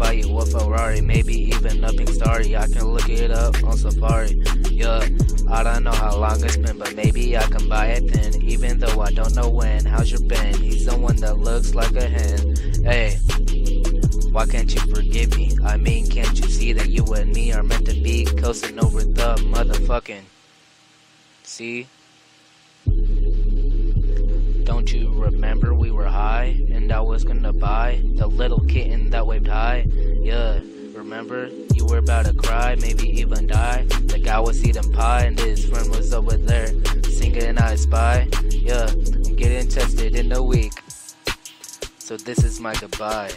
buy you a Ferrari, maybe even a pink starry. I can look it up on Safari. Yeah, I don't know how long it's been, but maybe I can buy it then. Even though I don't know when. How's your Ben? He's the one that looks like a hen. Hey, why can't you forgive me? I mean, can't you see that you and me are meant to be coasting over the motherfucking? See? Don't you remember we were high I was gonna buy the little kitten that waved high? Yeah, remember? You were about to cry, maybe even die. The guy was eating pie and his friend was over there singing and I spy. Yeah, I'm getting tested in a week. So this is my goodbye.